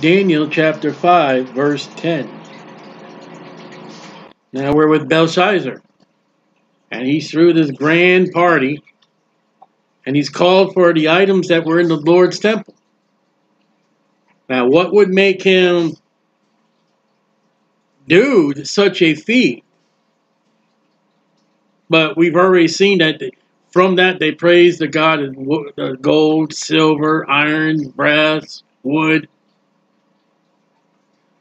Daniel chapter 5, verse 10. Now we're with Belshazzar. And he's through this grand party. And he's called for the items that were in the Lord's temple. Now, what would make him do such a feat? But we've already seen that from that they praise the God of gold, silver, iron, brass, wood.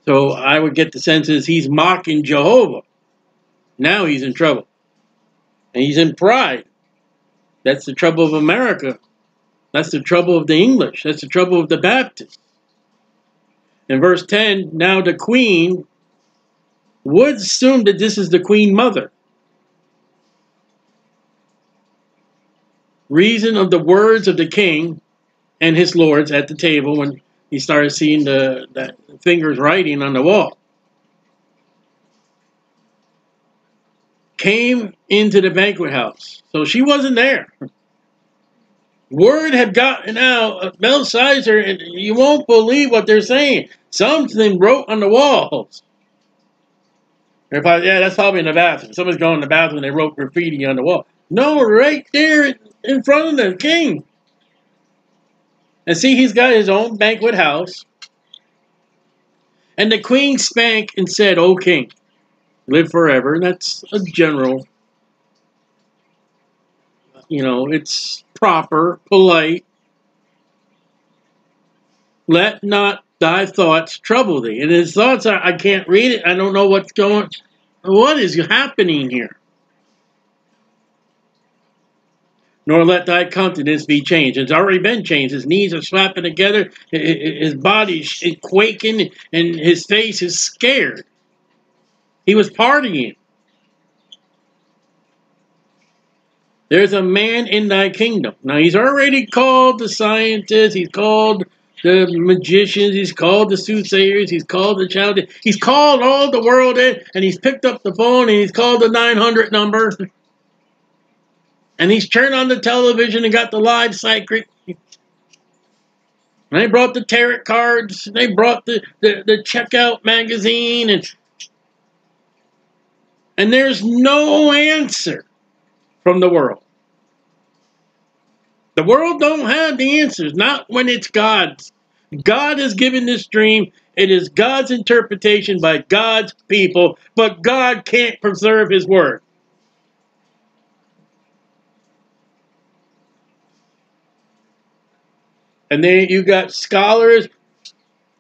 So I would get the sense is he's mocking Jehovah. Now he's in trouble. And he's in pride. That's the trouble of America. That's the trouble of the English. That's the trouble of the Baptists. In verse 10, now the queen would assume that this is the queen mother. Reason of the words of the king and his lords at the table when he started seeing the, the fingers writing on the wall. Came into the banquet house. So she wasn't there. Word had gotten out of Belshazzar, and you won't believe what they're saying. Something wrote on the walls. Probably, yeah, that's probably in the bathroom. Someone's going in the bathroom and they wrote graffiti on the wall. No, right there in front of the king. And see, he's got his own banquet house. And the queen spank and said, O king, live forever. And that's a general, you know, it's proper, polite. Let not thy thoughts trouble thee. And his thoughts are, I can't read it. I don't know what's going, what is happening here? Nor let thy countenance be changed. It's already been changed. His knees are slapping together, his body is quaking, and his face is scared. He was partying. There's a man in thy kingdom. Now, he's already called the scientists, he's called the magicians, he's called the soothsayers, he's called the child, he's called all the world in, and he's picked up the phone and he's called the 900 number. And he's turned on the television and got the live cyclic. And they brought the tarot cards. They brought the, the, the checkout magazine. And, and there's no answer from the world. The world don't have the answers, not when it's God's. God has given this dream. It is God's interpretation by God's people, but God can't preserve his word. And then you got scholars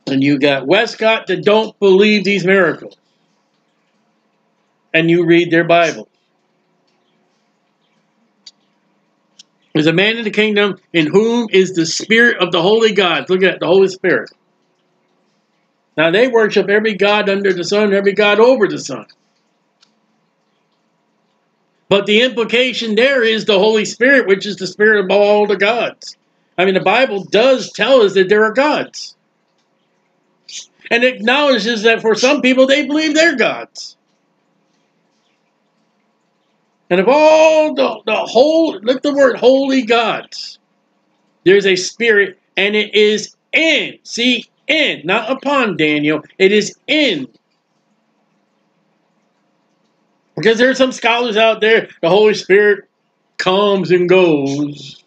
and you got Westcott that don't believe these miracles. And you read their Bible. There's a man in the kingdom in whom is the spirit of the holy gods. Look at the Holy Spirit. Now they worship every god under the sun, every god over the sun. But the implication there is the Holy Spirit, which is the spirit of all the gods. I mean, the Bible does tell us that there are gods. And acknowledges that for some people, they believe they're gods. And of all the, the whole, look the word holy gods, there's a spirit and it is in. See, in, not upon Daniel. It is in. Because there are some scholars out there, the Holy Spirit comes and goes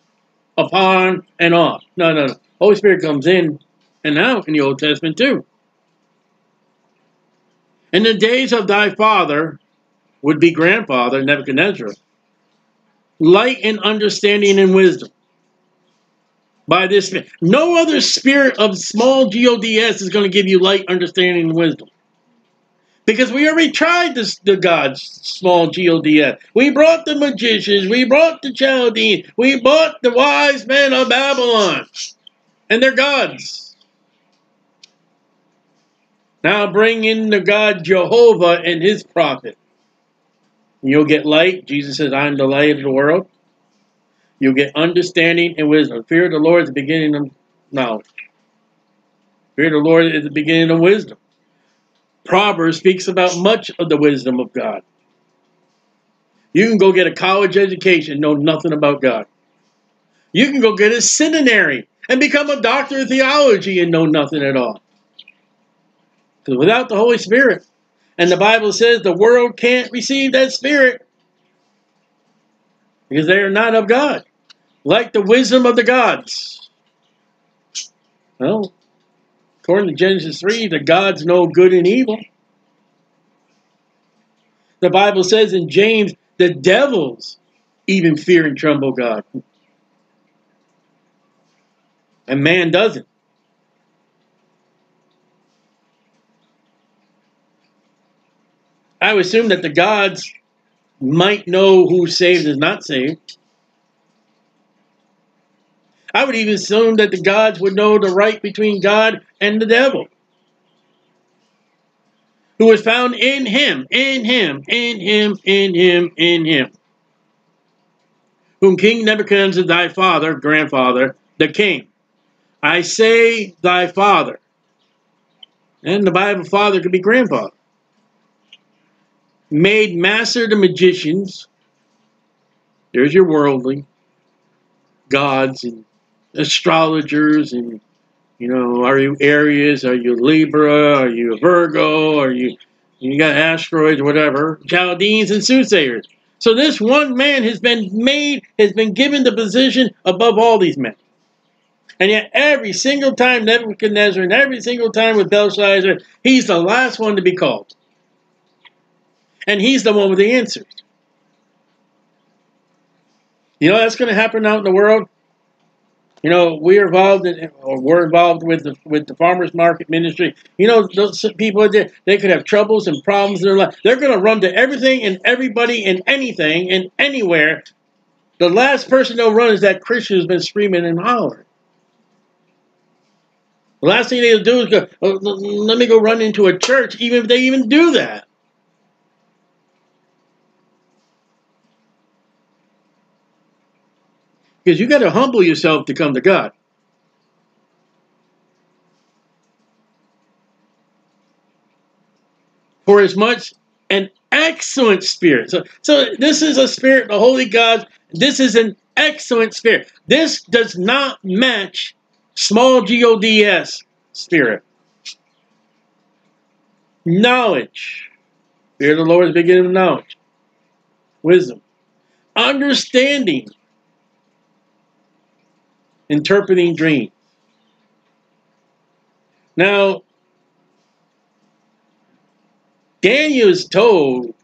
upon and off. No, no, no. Holy Spirit comes in and out in the Old Testament too. In the days of thy father, would be grandfather, Nebuchadnezzar, light and understanding and wisdom. By this, no other spirit of small gods is going to give you light, understanding, and wisdom. Because we already tried the gods, small G-O-D-S. We brought the magicians. We brought the Chaldeans. We brought the wise men of Babylon. And they're gods. Now bring in the God Jehovah and his prophet. You'll get light. Jesus says, I am the light of the world. You'll get understanding and wisdom. Fear of the Lord is the beginning of knowledge. Fear of the Lord is the beginning of wisdom. Proverbs speaks about much of the wisdom of God. You can go get a college education, know nothing about God. You can go get a seminary and become a doctor of theology and know nothing at all. Because without the Holy Spirit, and the Bible says the world can't receive that Spirit because they are not of God, like the wisdom of the gods. Well, according to Genesis 3, the gods know good and evil. The Bible says in James, the devils even fear and tremble God. And man doesn't. I would assume that the gods might know who's saved and not saved. I would even assume that the gods would know the right between God and the devil. Who was found in him, in him, in him, in him, in him. Whom King Nebuchadnezzar, thy father, grandfather, the king. I say thy father. And the Bible father could be grandfather made master the magicians. There's your worldly gods and astrologers and you know, are you Aries? Are you Libra? Are you Virgo? Are you you got asteroids, whatever, Chaldeans and soothsayers. So this one man has been made, has been given the position above all these men. And yet every single time Nebuchadnezzar and every single time with Belshazzar, he's the last one to be called. And he's the one with the answers. You know that's going to happen out in the world. You know we're involved in, or we're involved with the with the farmers market ministry. You know those people there, they could have troubles and problems in their life. They're going to run to everything and everybody and anything and anywhere. The last person they'll run is that Christian who's been screaming and hollering. The last thing they'll do is go, oh, let me go run into a church, even if they even do that. Because you got to humble yourself to come to God. For as much an excellent spirit. So, so this is a spirit, the Holy God. This is an excellent spirit. This does not match small G-O-D-S spirit. Knowledge. Fear the Lord is beginning of knowledge. Wisdom. Understanding interpreting dreams. Now, Daniel is told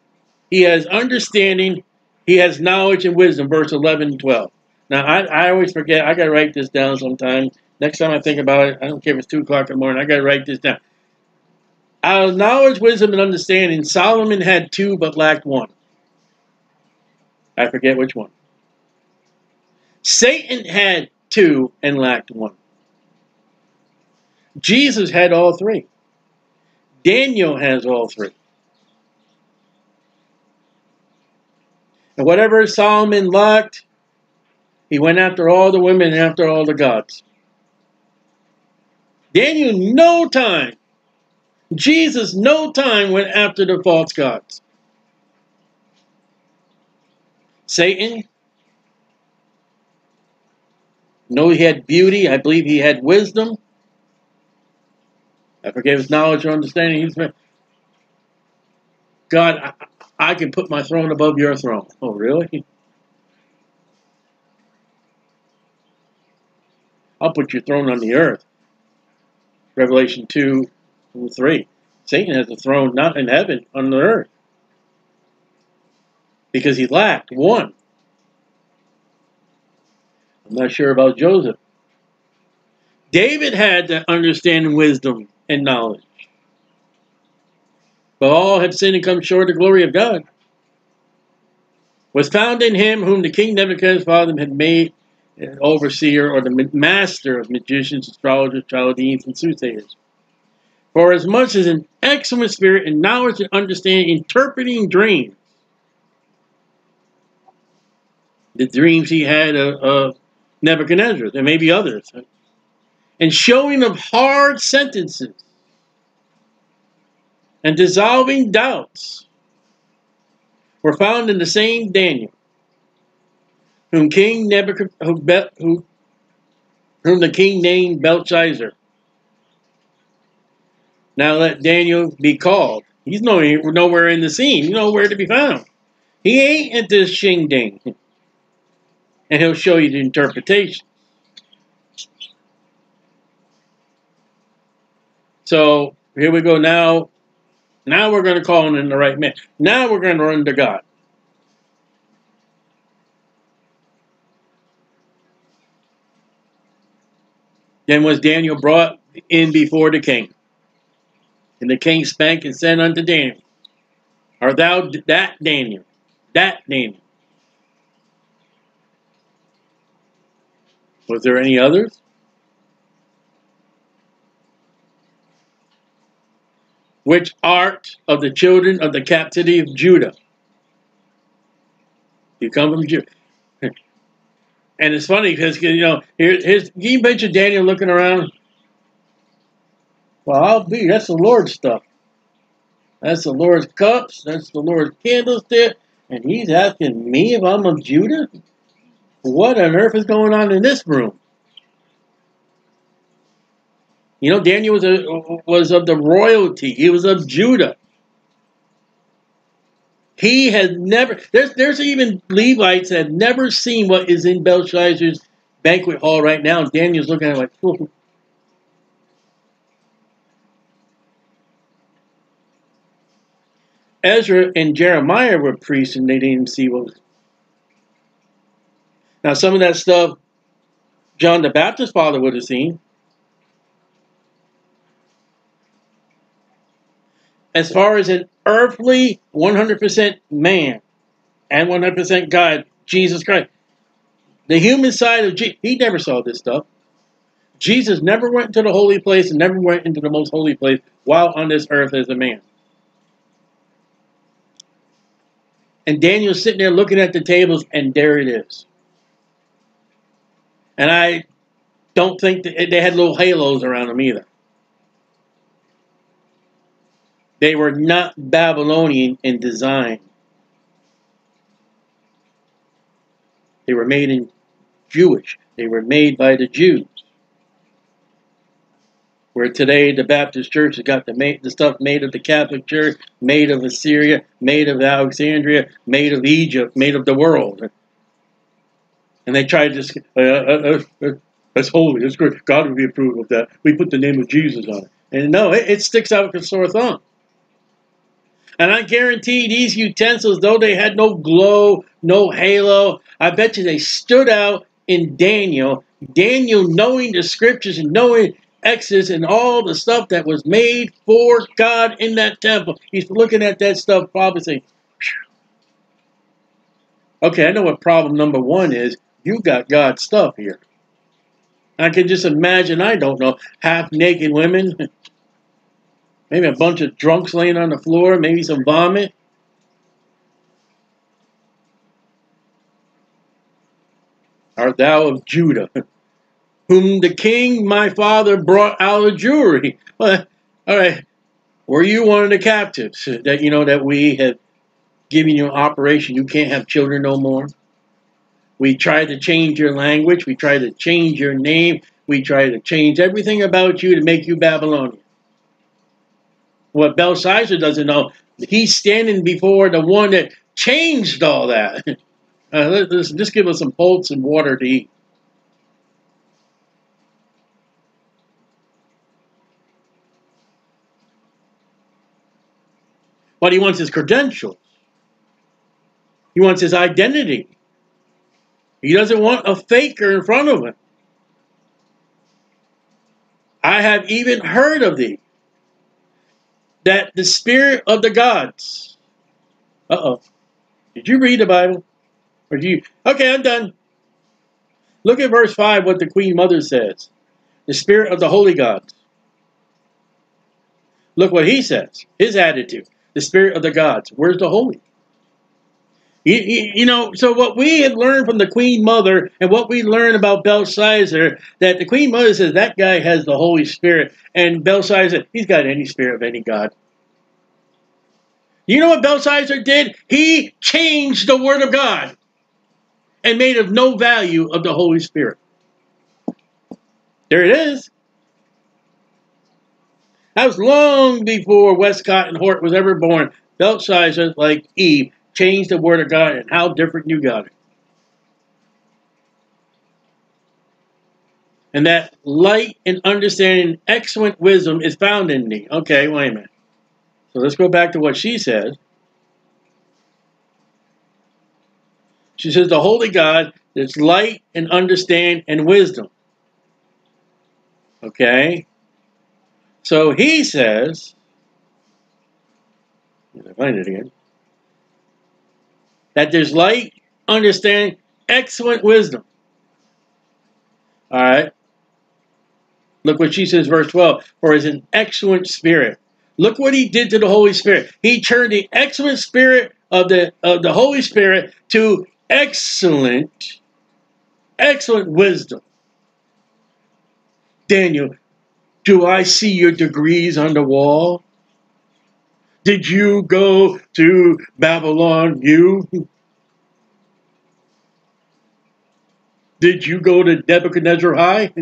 he has understanding, he has knowledge and wisdom, verse 11 and 12. Now, I, I always forget, I got to write this down sometimes. Next time I think about it, I don't care if it's 2 o'clock in the morning, I got to write this down. Out of knowledge, wisdom, and understanding, Solomon had two but lacked one. I forget which one. Satan had two and lacked one. Jesus had all three. Daniel has all three. And whatever Solomon lacked, he went after all the women and after all the gods. Daniel, no time. Jesus, no time went after the false gods. Satan, know he had beauty. I believe he had wisdom. I forget his knowledge or understanding. He's God, I, I can put my throne above your throne. Oh, really? I'll put your throne on the earth. Revelation 2 3. Satan has a throne not in heaven, on the earth. Because he lacked one. Not sure about Joseph. David had to understand wisdom and knowledge. But all have sinned and come short of the glory of God. Was found in him whom the king Nebuchadnezzar's father had made an overseer or the master of magicians, astrologers, Chaldeans, and soothsayers. For as much as an excellent spirit and knowledge and understanding, interpreting dreams, the dreams he had of, of Nebuchadnezzar. There may be others. And showing of hard sentences and dissolving doubts were found in the same Daniel, whom King Nebuchadnezzar, who, whom the king named Belshazzar. Now let Daniel be called. He's nowhere in the scene. He's nowhere to be found. He ain't at this shing ding. And he'll show you the interpretation. So here we go now. Now we're going to call him in the right man. Now we're going to run to God. Then was Daniel brought in before the king. And the king spake and said unto Daniel, Art thou that Daniel? That Daniel. Was there any others? Which art of the children of the captivity of Judah? You come from Judah. And it's funny because, you know, here, here's, can you picture Daniel looking around? Well, I'll be, that's the Lord's stuff. That's the Lord's cups. That's the Lord's candlestick. And he's asking me if I'm of Judah? What on earth is going on in this room? You know, Daniel was, a, was of the royalty. He was of Judah. He had never, there's, there's even Levites that have never seen what is in Belshazzar's banquet hall right now. And Daniel's looking at it like, oh. Ezra and Jeremiah were priests and they didn't even see what was. Now, some of that stuff John the Baptist's father would have seen. As far as an earthly 100% man and 100% God, Jesus Christ. The human side of Jesus, he never saw this stuff. Jesus never went to the holy place and never went into the most holy place while on this earth as a man. And Daniel's sitting there looking at the tables, and there it is. And I don't think they had little halos around them either. They were not Babylonian in design. They were made in Jewish. They were made by the Jews. Where today the Baptist Church has got the, made, the stuff made of the Catholic Church, made of Assyria, made of Alexandria, made of Egypt, made of the world. And they tried to, uh, uh, uh, that's holy, that's great. God would be approved of that. We put the name of Jesus on it. And no, it, it sticks out like a sore thumb. And I guarantee these utensils, though they had no glow, no halo, I bet you they stood out in Daniel. Daniel knowing the scriptures and knowing Exodus and all the stuff that was made for God in that temple. He's looking at that stuff probably saying, okay, I know what problem number one is. You got God's stuff here. I can just imagine, I don't know, half naked women Maybe a bunch of drunks laying on the floor, maybe some vomit. Art thou of Judah, whom the king my father brought out of Jewry? All right, were you one of the captives that you know that we have given you an operation? You can't have children no more. We try to change your language. We try to change your name. We try to change everything about you to make you Babylonian. What Belshazzar doesn't know, he's standing before the one that changed all that. Uh, let, us just give us some bolts and water to eat. But he wants his credentials. He wants his identity. He doesn't want a faker in front of him. I have even heard of thee that the spirit of the gods. Uh oh. Did you read the Bible? Or do you? Okay, I'm done. Look at verse 5, what the Queen Mother says. The spirit of the holy gods. Look what he says. His attitude. The spirit of the gods. Where's the holy? You, you, you, know, so what we have learned from the Queen Mother and what we learn about Belshazzar, that the Queen Mother says that guy has the Holy Spirit, and Belshazzar, he's got any spirit of any God. You know what Belshazzar did? He changed the Word of God and made of no value of the Holy Spirit. There it is. That was long before Westcott and Hort was ever born. Belshazzar, like Eve, changed the word of God, and how different you got it. And that light and understanding, excellent wisdom is found in thee. Okay, wait a minute. So let's go back to what she said. She says, the Holy God is light and understand and wisdom. Okay? So he says, find it again, that there's light, understanding, excellent wisdom. All right? Look what she says, verse 12. For is an excellent spirit. Look what he did to the Holy Spirit. He turned the excellent spirit of the, of the Holy Spirit to excellent, excellent wisdom. Daniel, do I see your degrees on the wall? Did you go to Babylon? You? Did you go to Nebuchadnezzar High?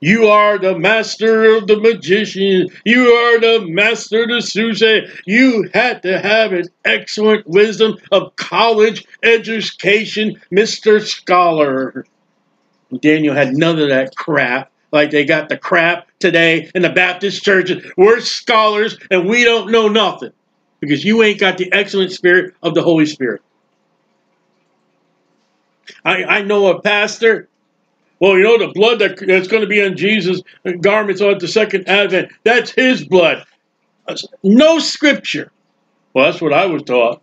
You are the master of the magician. You are the master of the soothsayer. You had to have an excellent wisdom of college education, Mr. Scholar. Daniel had none of that crap. Like they got the crap today in the Baptist churches. We're scholars and we don't know nothing because you ain't got the excellent spirit of the Holy Spirit. I, I know a pastor well, you know, the blood that, that's going to be on Jesus' garments on the second advent, that's his blood. No scripture. Well, that's what I was taught.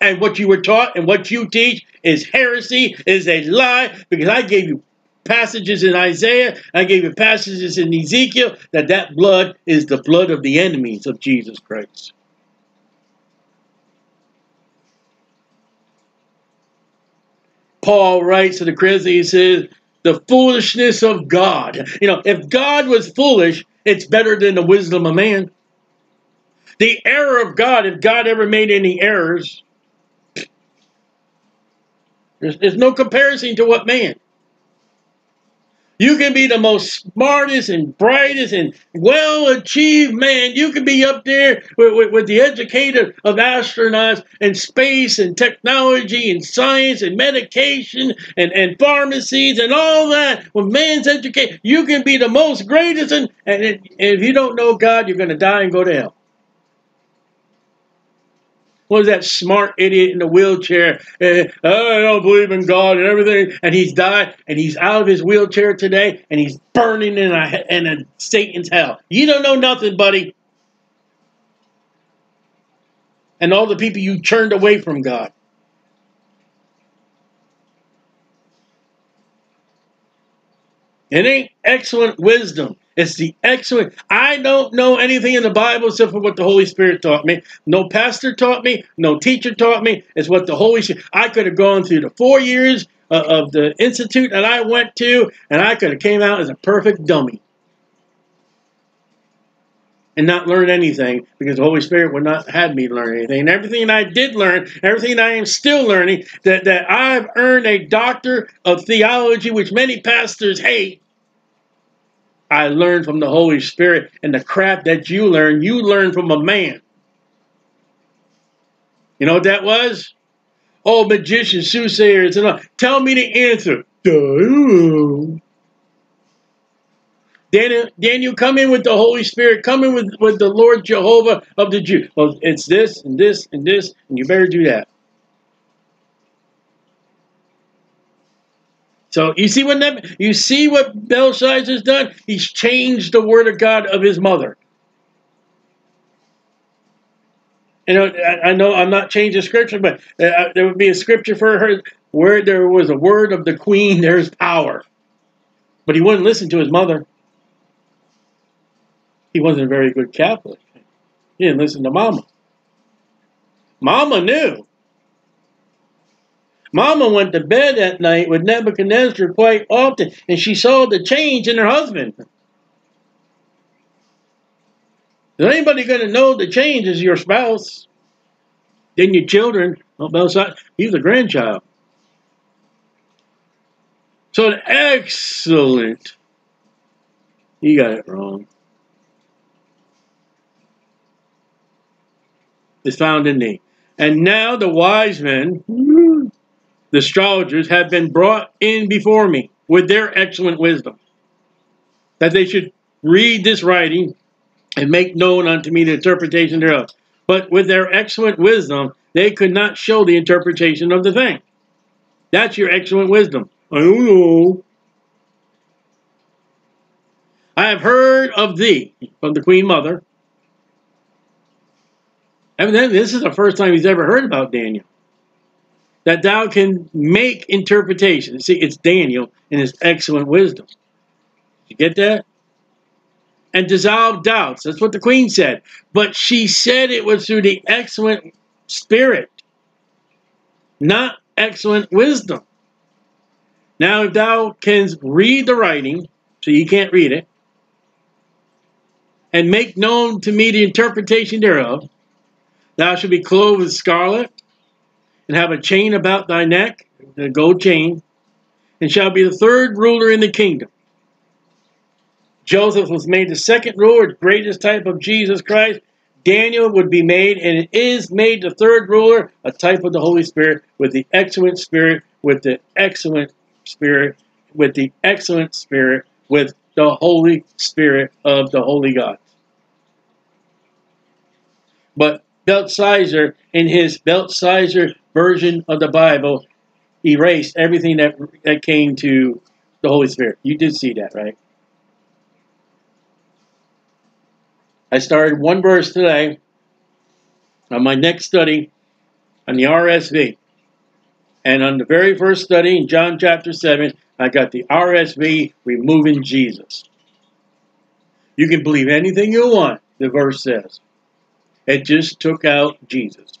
And what you were taught and what you teach is heresy, is a lie, because I gave you passages in Isaiah, I gave you passages in Ezekiel, that that blood is the blood of the enemies of Jesus Christ. Paul writes to the Corinthians, he says, the foolishness of God. You know, if God was foolish, it's better than the wisdom of man. The error of God, if God ever made any errors, there's, there's no comparison to what man. You can be the most smartest and brightest and well-achieved man. You can be up there with, with, with, the educator of astronauts and space and technology and science and medication and, and pharmacies and all that. With man's education, you can be the most greatest. And, and if you don't know God, you're going to die and go to hell was that smart idiot in the wheelchair? Uh, oh, I don't believe in God and everything. And he's died and he's out of his wheelchair today and he's burning in a, in a Satan's hell. You don't know nothing, buddy. And all the people you turned away from God. It ain't excellent wisdom. It's the excellent. I don't know anything in the Bible except for what the Holy Spirit taught me. No pastor taught me. No teacher taught me. It's what the Holy Spirit. I could have gone through the four years uh, of the institute that I went to, and I could have came out as a perfect dummy and not learn anything because the Holy Spirit would not have me learn anything. And everything I did learn, everything I am still learning, that, that I've earned a doctor of theology, which many pastors hate, I learned from the Holy Spirit, and the crap that you learn, you learn from a man. You know what that was? Oh, magicians, soothsayers, and all. Tell me the answer. Daniel, Daniel, come in with the Holy Spirit. Come in with, with the Lord Jehovah of the Jews. Well, it's this and this and this, and you better do that. So you see what that, you see what Belshazzar's done? He's changed the word of God of his mother. You know, I, know I'm not changing scripture, but uh, there would be a scripture for her where there was a word of the queen, there's power. But he wouldn't listen to his mother. He wasn't a very good Catholic. He didn't listen to Mama. Mama knew. Mama went to bed that night with Nebuchadnezzar quite often, and she saw the change in her husband. Is anybody going to know the change is your spouse? Then your children. Well, he's a grandchild. So an excellent. You got it wrong. Is found in thee. And now the wise men, the astrologers, have been brought in before me with their excellent wisdom, that they should read this writing and make known unto me the interpretation thereof. But with their excellent wisdom, they could not show the interpretation of the thing. That's your excellent wisdom. Know. I have heard of thee, from the Queen Mother. Evidently, this is the first time he's ever heard about Daniel. That thou can make interpretation. See, it's Daniel and his excellent wisdom. You get that? And dissolve doubts. That's what the queen said. But she said it was through the excellent spirit, not excellent wisdom. Now, if thou canst read the writing, so you can't read it, and make known to me the interpretation thereof, thou shalt be clothed with scarlet, and have a chain about thy neck, a gold chain, and shall be the third ruler in the kingdom. Joseph was made the second ruler, greatest type of Jesus Christ. Daniel would be made, and is made the third ruler, a type of the Holy Spirit, with the excellent spirit, with the excellent spirit, with the excellent spirit, with the Holy Spirit of the Holy God. But Belteshazzar, in his Belteshazzar version of the Bible, erased everything that, that came to the Holy Spirit. You did see that, right? I started one verse today on my next study on the RSV. And on the very first study in John chapter 7, I got the RSV removing Jesus. You can believe anything you want, the verse says. It just took out Jesus.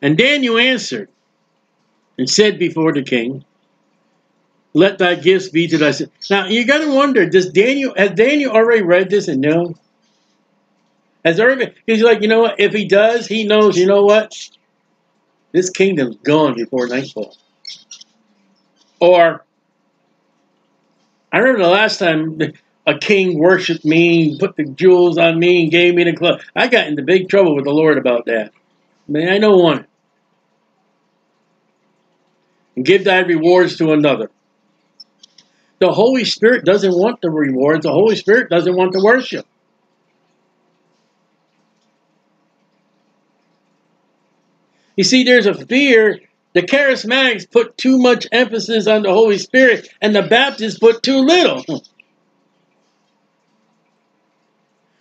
And Daniel answered and said before the king, Let thy gifts be to thy. Now you got to wonder: Does Daniel has Daniel already read this and know? Has already? He's like, you know what? If he does, he knows. You know what? This kingdom's gone before nightfall. Or I remember the last time a king worshipped me, put the jewels on me, and gave me the clothes. I got into big trouble with the Lord about that. Man, I don't. And give thy rewards to another. The Holy Spirit doesn't want the rewards. The Holy Spirit doesn't want the worship. You see, there's a fear the charismatics put too much emphasis on the Holy Spirit, and the Baptists put too little.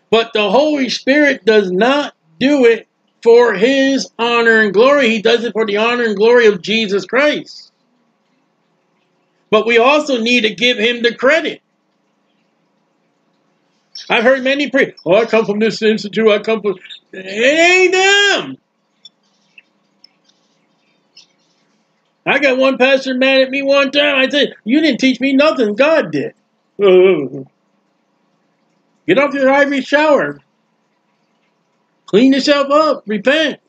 But the Holy Spirit does not do it for his honor and glory. He does it for the honor and glory of Jesus Christ. But we also need to give him the credit. I've heard many pray, oh, I come from this institute, I come from... It ain't them. I got one pastor mad at me one time. I said, You didn't teach me nothing. God did. Get off your ivory shower. Clean yourself up. Repent.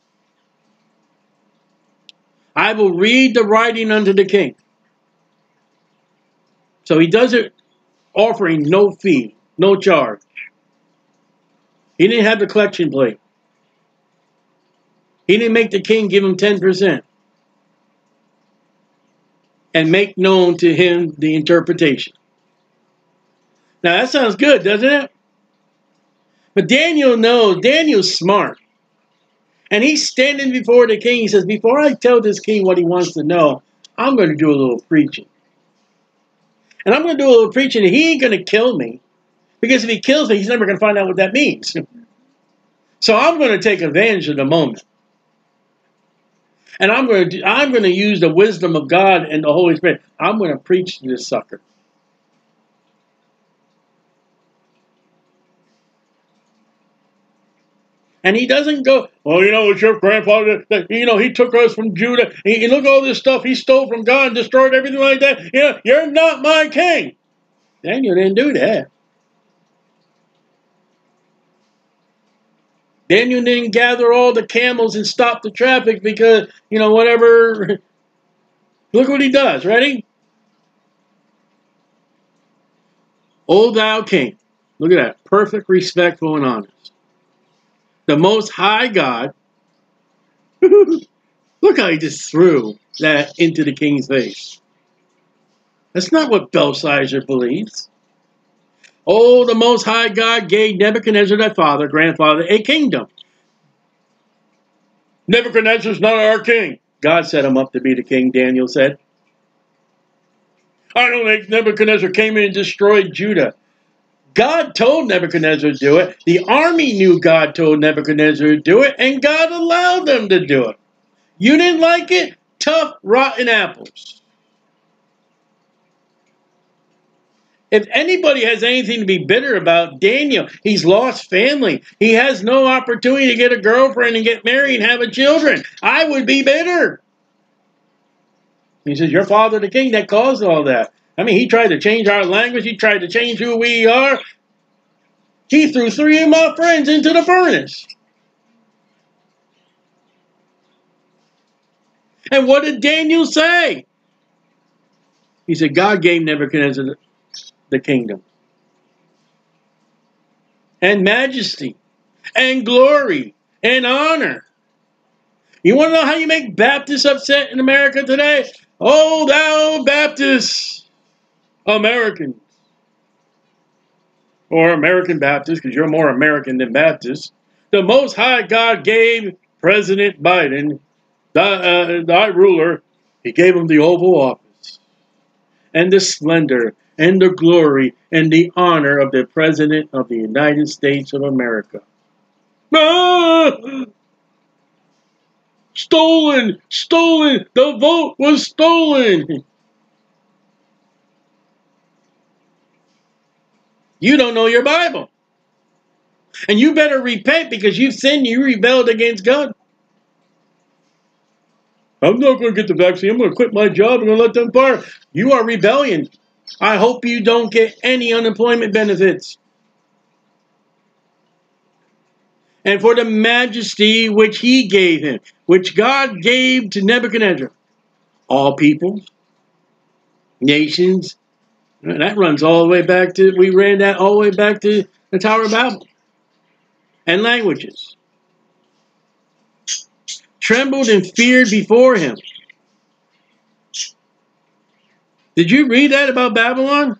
I will read the writing unto the king. So he does it offering no fee, no charge. He didn't have the collection plate. He didn't make the king give him 10% and make known to him the interpretation. Now that sounds good, doesn't it? But Daniel knows, Daniel's smart. And he's standing before the king. He says, Before I tell this king what he wants to know, I'm going to do a little preaching. And I'm going to do a little preaching, and he ain't going to kill me. Because if he kills me, he's never going to find out what that means. so I'm going to take advantage of the moment. And I'm going to I'm going to use the wisdom of God and the Holy Spirit. I'm going to preach to this sucker. And he doesn't go, well, you know, it's your grandfather. You know, he took us from Judah. He, look at all this stuff he stole from God and destroyed everything like that. You know, you're not my king. Daniel didn't do that. Daniel didn't gather all the camels and stop the traffic because, you know, whatever Look what he does. Ready? O thou king. Look at that. Perfect, respectful, and honest. The most high God. Look how he just threw that into the king's face. That's not what Belshazzar believes. Oh, the Most High God gave Nebuchadnezzar thy father, grandfather, a kingdom. Nebuchadnezzar's not our king. God set him up to be the king, Daniel said. I don't think Nebuchadnezzar came in and destroyed Judah. God told Nebuchadnezzar to do it. The army knew God told Nebuchadnezzar to do it, and God allowed them to do it. You didn't like it? Tough, rotten apples. If anybody has anything to be bitter about, Daniel, he's lost family. He has no opportunity to get a girlfriend and get married and have a children. I would be bitter. He says, Your father, the king, that caused all that. I mean, he tried to change our language. He tried to change who we are. He threw three of my friends into the furnace. And what did Daniel say? He said, God gave Nebuchadnezzar the kingdom. And majesty, and glory, and honor. You want to know how you make Baptists upset in America today? Oh, thou Baptists, Americans. Or American Baptists, because you're more American than Baptist. The Most High God gave President Biden, thy, uh, thy ruler, he gave him the Oval Office and the splendor and the glory and the honor of the President of the United States of America. Ah! Stolen! Stolen! The vote was stolen! You don't know your Bible. And you better repent because you've sinned, you rebelled against God. I'm not going to get the vaccine. I'm going to quit my job. To let them fire. You are rebellion. I hope you don't get any unemployment benefits. And for the majesty which he gave him, which God gave to Nebuchadnezzar, all people, nations, that runs all the way back to, we ran that all the way back to the Tower of Babel, and languages, trembled and feared before him. Did you read that about Babylon?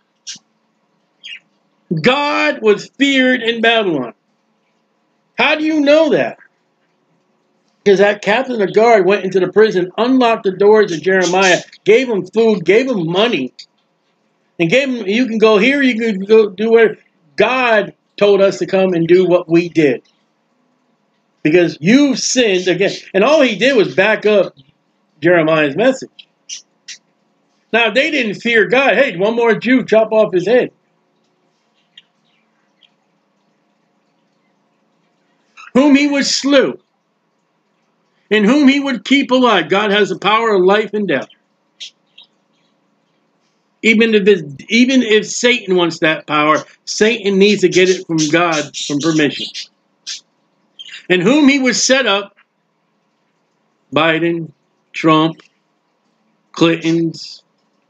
God was feared in Babylon. How do you know that? Because that captain of the guard went into the prison, unlocked the doors of Jeremiah, gave him food, gave him money, and gave him, you can go here, you can go do where God told us to come and do what we did. Because you've sinned again. And all he did was back up Jeremiah's message. Now, they didn't fear God. Hey, one more Jew, chop off his head. Whom he would slew, and whom he would keep alive. God has the power of life and death. Even if, even if Satan wants that power, Satan needs to get it from God from permission. And whom he would set up, Biden, Trump, Clinton's,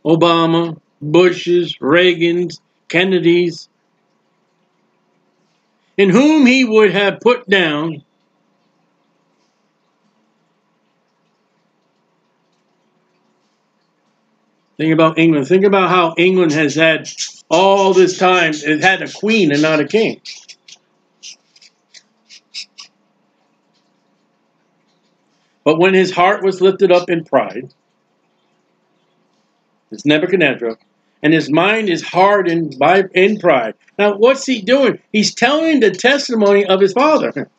Obama, Bush's, Reagan's, Kennedy's, in whom he would have put down Think about England. Think about how England has had all this time, it had a queen and not a king. But when his heart was lifted up in pride, it's Nebuchadnezzar. And his mind is hardened by in pride. Now, what's he doing? He's telling the testimony of his father.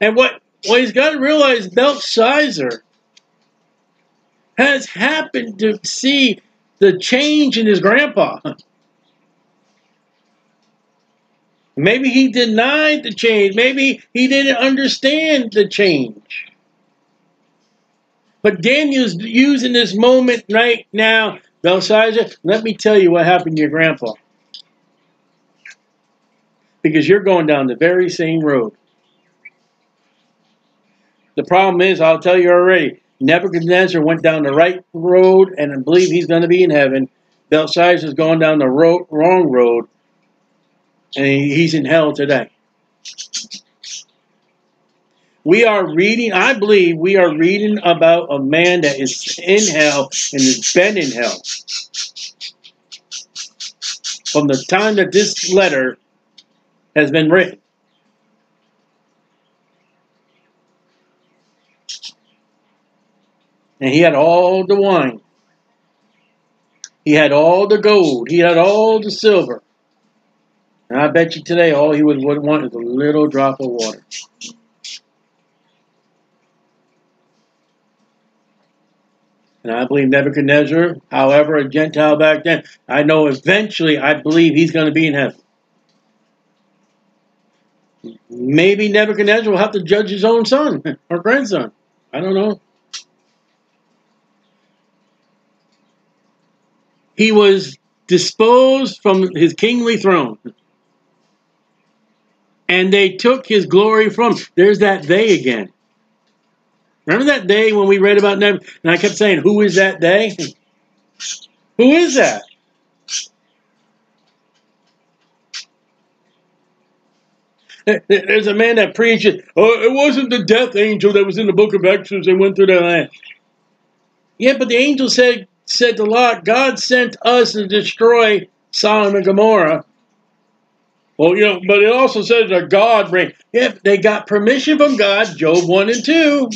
And what, what he's got to realize, Belshazzar has happened to see the change in his grandpa. Maybe he denied the change. Maybe he didn't understand the change. But Daniel's using this moment right now. Belshazzar, let me tell you what happened to your grandpa. Because you're going down the very same road. The problem is, I'll tell you already, Nebuchadnezzar went down the right road and I believe he's going to be in heaven. Belshazzar's gone down the wrong road and he's in hell today. We are reading, I believe we are reading about a man that is in hell and has been in hell. From the time that this letter has been written. And he had all the wine. He had all the gold. He had all the silver. And I bet you today all he would, would want is a little drop of water. And I believe Nebuchadnezzar, however, a Gentile back then, I know eventually I believe he's going to be in heaven. Maybe Nebuchadnezzar will have to judge his own son or grandson. I don't know. He was disposed from his kingly throne. And they took his glory from. There's that they again. Remember that day when we read about them? And I kept saying, Who is that day? Who is that? There's a man that preaches, oh, it wasn't the death angel that was in the book of Exodus and went through the land. Yeah, but the angel said, said to Lot, God sent us to destroy Sodom and Gomorrah. Well, you know, but it also says that God bring. If they got permission from God, Job 1 and 2.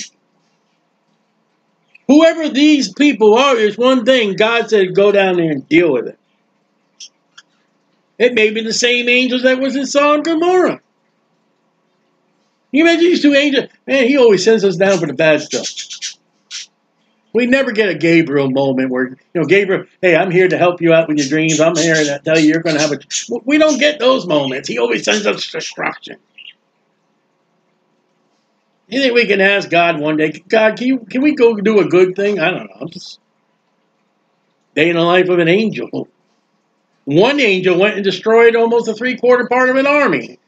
Whoever these people are is one thing. God said, go down there and deal with it. It may be the same angels that was in Sodom and Gomorrah. You imagine these two angels? Man, he always sends us down for the bad stuff. We never get a Gabriel moment where, you know, Gabriel, hey, I'm here to help you out with your dreams. I'm here to tell you you're going to have a. We don't get those moments. He always sends us destruction. You think we can ask God one day, God, can, you, can we go do a good thing? I don't know. Just day in the life of an angel. One angel went and destroyed almost a three quarter part of an army.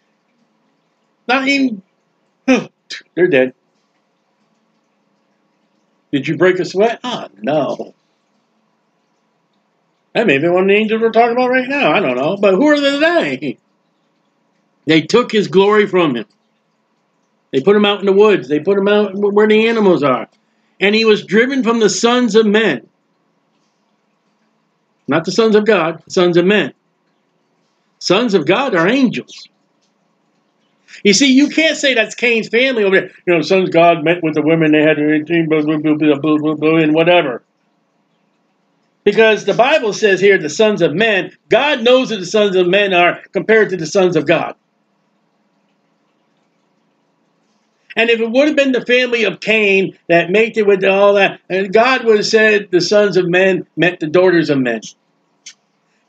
Not even, they're dead. Did you break a sweat? Ah, oh, no. That may be one of the angels we're talking about right now. I don't know. But who are they? They took his glory from him. They put him out in the woods. They put him out where the animals are. And he was driven from the sons of men. Not the sons of God, sons of men. Sons of God are angels. You see, you can't say that's Cain's family over there. You know, sons of God met with the women, they had 18, blah, blah, blah, blah, blah, blah, and whatever. Because the Bible says here, the sons of men, God knows who the sons of men are compared to the sons of God. And if it would have been the family of Cain that made it with all that, and God would have said the sons of men meant the daughters of men.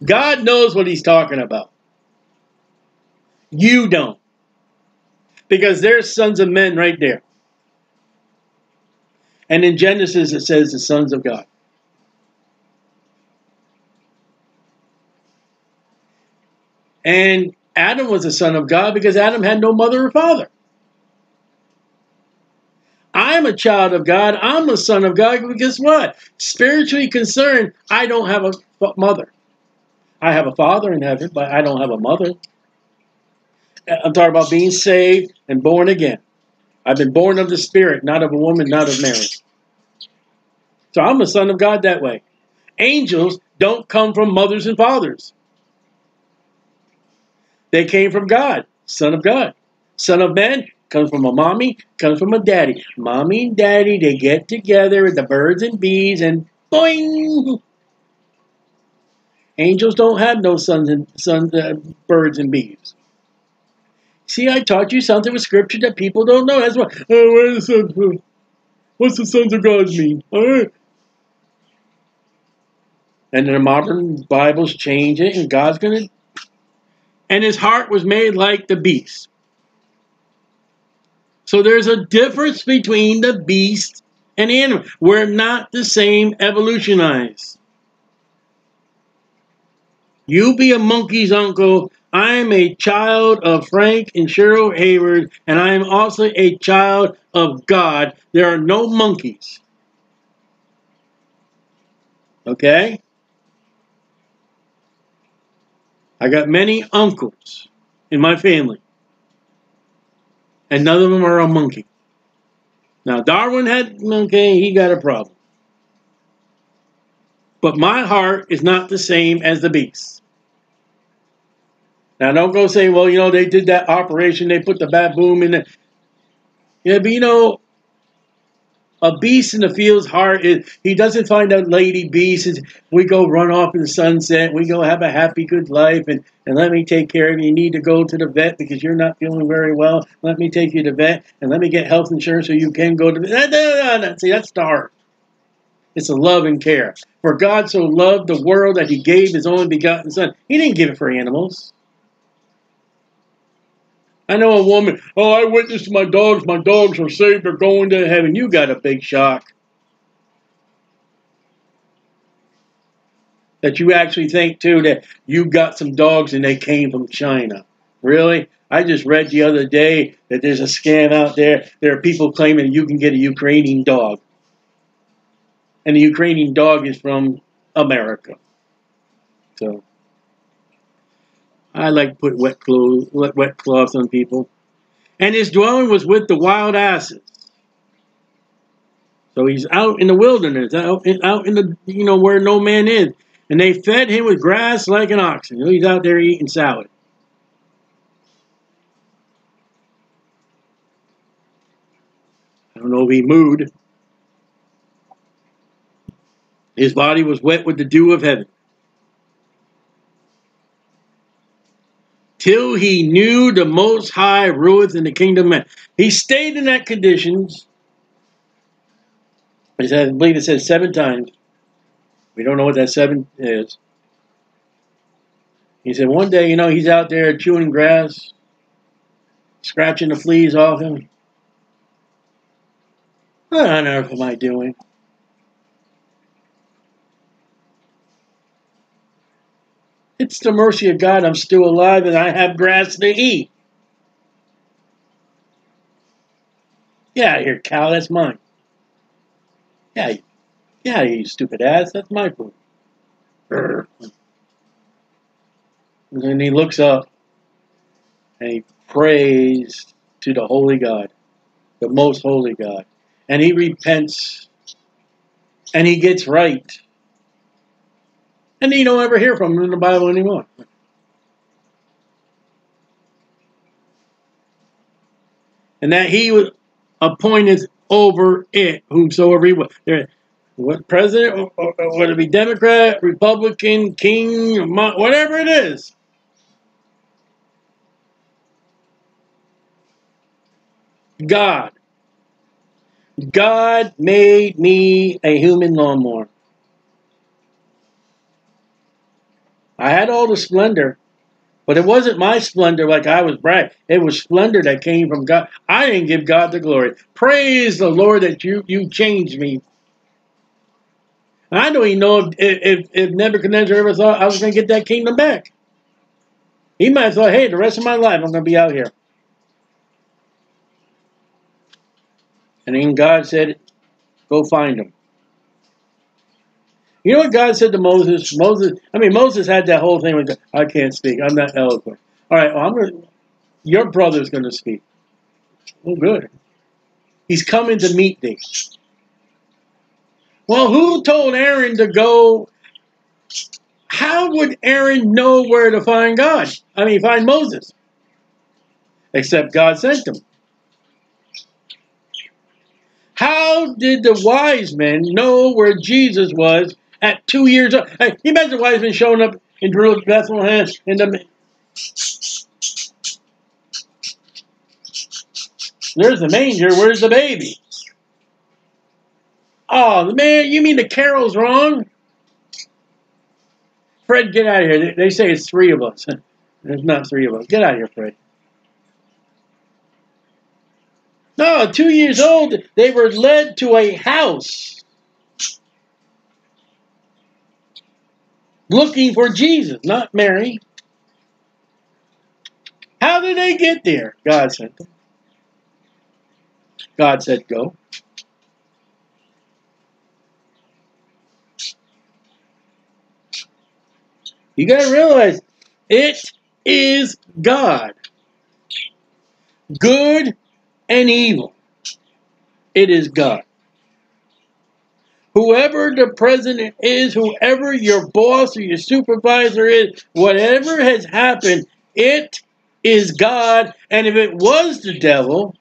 God knows what he's talking about. You don't. Because there's sons of men right there. And in Genesis it says the sons of God. And Adam was a son of God because Adam had no mother or father. I'm a child of God. I'm a son of God. But guess what? Spiritually concerned, I don't have a mother. I have a father in heaven, but I don't have a mother. Uh, I'm talking about being saved and born again. I've been born of the Spirit, not of a woman, not of Mary. So I'm a son of God that way. Angels don't come from mothers and fathers. They came from God, son of God. Son of man, Comes from a mommy, comes from a daddy. Mommy and daddy, they get together, with the birds and bees, and boing! Angels don't have no sons and sons, uh, birds and bees. See, I taught you something with scripture that people don't know. That's what. Oh, what the, what's the sons of God mean? All right. And the modern Bibles change it, and God's gonna. And his heart was made like the beast. So there's a difference between the beast and animal. We're not the same evolutionized. You be a monkey's uncle. I'm a child of Frank and Cheryl Hayward, and I am also a child of God. There are no monkeys. Okay? I got many uncles in my family. And none of them are a monkey. Now, Darwin had, okay, he got a problem. But my heart is not the same as the beast. Now, don't go say, well, you know, they did that operation, they put the baboon in there. Yeah, but you know, a beast in the field's heart is he doesn't find a lady beast. And we go run off in the sunset. We go have a happy, good life, and, and let me take care of you. You need to go to the vet because you're not feeling very well. Let me take you to the vet and let me get health insurance so you can go to vet. See, that's the heart. It's a love and care. For God so loved the world that he gave his only begotten son. He didn't give it for animals. I know a woman, oh, I witnessed my dogs. My dogs are saved. They're going to heaven. You got a big shock. That you actually think, too, that you got some dogs and they came from China. Really? I just read the other day that there's a scam out there. There are people claiming you can get a Ukrainian dog. And the Ukrainian dog is from America. So. I like to put wet clothes, wet cloths on people. And his dwelling was with the wild asses. So he's out in the wilderness, out in, out in the, you know, where no man is. And they fed him with grass like an oxen. he's out there eating salad. I don't know if he mooed. His body was wet with the dew of heaven. Till he knew the Most High ruleth in the kingdom man. He stayed in that conditions. I believe it says seven times. We don't know what that seven is. He said one day, you know, he's out there chewing grass, scratching the fleas off him. What on earth am I doing? It's the mercy of God I'm still alive and I have grass to eat. Get out of here, cow. That's mine. Yeah, yeah, you stupid ass. That's my food. And then he looks up and he prays to the holy God, the most holy God. And he repents and he gets right. And you don't ever hear from him in the Bible anymore. And that he was appointed over it, whomsoever he was. What president, whether it be Democrat, Republican, King, whatever it is. God. God made me a human lawnmower. I had all the splendor, but it wasn't my splendor like I was bright. It was splendor that came from God. I didn't give God the glory. Praise the Lord that you you changed me. I don't even know if, if, if Nebuchadnezzar ever thought I was going to get that kingdom back. He might have thought, hey, the rest of my life I'm going to be out here. And then God said, go find him. You know what God said to Moses? Moses, I mean, Moses had that whole thing with, I can't speak. I'm not eloquent. All right, well, I'm gonna, your brother's going to speak. Oh, good. He's coming to meet thee. Well, who told Aaron to go? How would Aaron know where to find God? I mean, find Moses. Except God sent him. How did the wise men know where Jesus was at two years old. Hey, imagine wise men showing up in Bethlehem in the. There's the manger. Where's the baby? Oh, the man, you mean the carol's wrong? Fred, get out of here. They say it's three of us. There's not three of us. Get out of here, Fred. No, two years old, they were led to a house looking for Jesus, not Mary. How did they get there? God sent them. God said, go. You got to realize it is God. Good and evil. It is God. Whoever the president is, whoever your boss or your supervisor is, whatever has happened, it is God. And if it was the devil,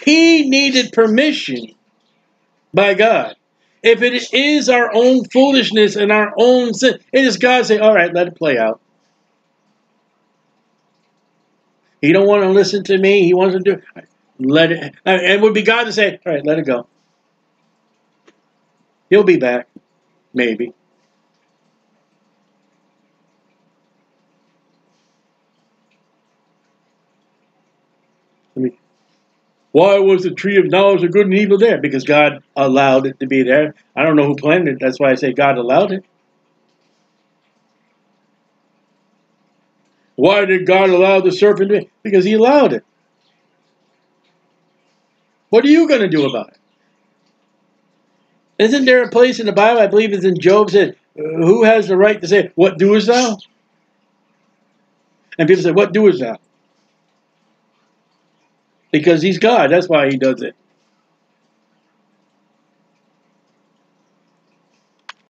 he needed permission by God. If it is our own foolishness and our own sin, it is God saying, all right, let it play out. He don't want to listen to me. He wants to do let it. And it would be God to say, all right, let it go. He'll be back, maybe. I mean, why was the tree of knowledge of good and evil there? Because God allowed it to be there. I don't know who planned it. That's why I say God allowed it. Why did God allow the serpent to be? Because he allowed it. What are you going to do about it? Isn't there a place in the Bible, I believe it's in Job, said, who has the right to say, what doest thou? And people say, what doest thou? Because he's God. That's why he does it.